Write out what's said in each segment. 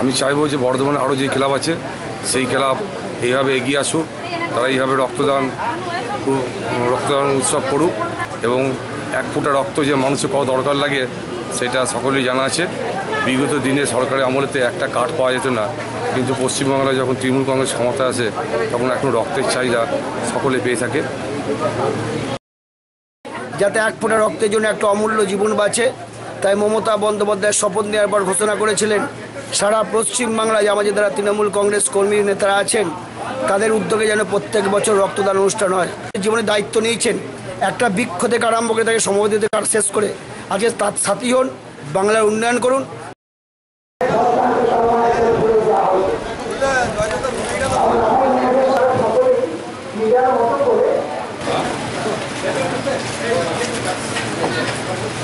আমি চাইব যে বর্ধমানে আরও যে ক্লাব আছে, সেই ক্লাব এইভাবে এগিয়ে আসুক, তারা এইভাবে রক্তদান রক্তদান উৎসব করুক এবং এক ফোঁটা রক্ত যে মানুষের কত দরকার লাগে, সেটা সকলেই জানা আছে। বিগত দিনে সরকারের আমলেতে একটা কার্ড পাওয়া যেত না। কিন্তু পশ্চিমবাংলায় যখন তৃণমূল কংগ্রেস ক্ষমতা আসে, তখন এখন রক্তের চাহিদা সকলে পেয়ে থাকে। যাতে এক ফোঁটা রক্তের জন্য একটা অমূল্য জীবন বাঁচে, তাই মমতা বন্দ্যোপাধ্যায় শপথ নেওয়ার পর ঘোষণা করেছিলেন, সারা পশ্চিমবাংলায় আমাদের যারা তৃণমূল কংগ্রেস কর্মী নেতারা আছেন, তাদের উদ্যোগে যেন প্রত্যেক বছর রক্তদান অনুষ্ঠান হয়। জীবনে দায়িত্ব নিয়েছেন, একটা বৃক্ষ থেকে আরম্ভ করে তাকে সমবেত শেষ করে। আজকে তার সাথী হন, বাংলার উন্নয়ন করুন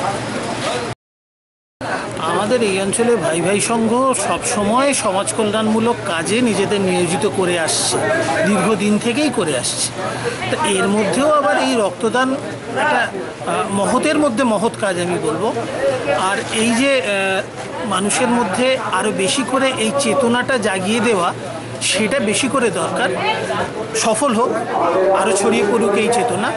Thank you. আমাদের এই অঞ্চলে ভাই ভাই সংঘ সবসময় সমাজ কল্যাণমূলক কাজে নিজেদের নিয়োজিত করে আসছে। দীর্ঘদিন থেকেই করে আসছে। তা এর মধ্যেও আবার এই রক্তদান একটা মহতের মধ্যে মহৎ কাজ আমি বলব। আর এই যে মানুষের মধ্যে আরও বেশি করে এই চেতনাটা জাগিয়ে দেওয়া, সেটা বেশি করে দরকার। সফল হোক আরও ছড়িয়ে পড়ুক এই চেতনা।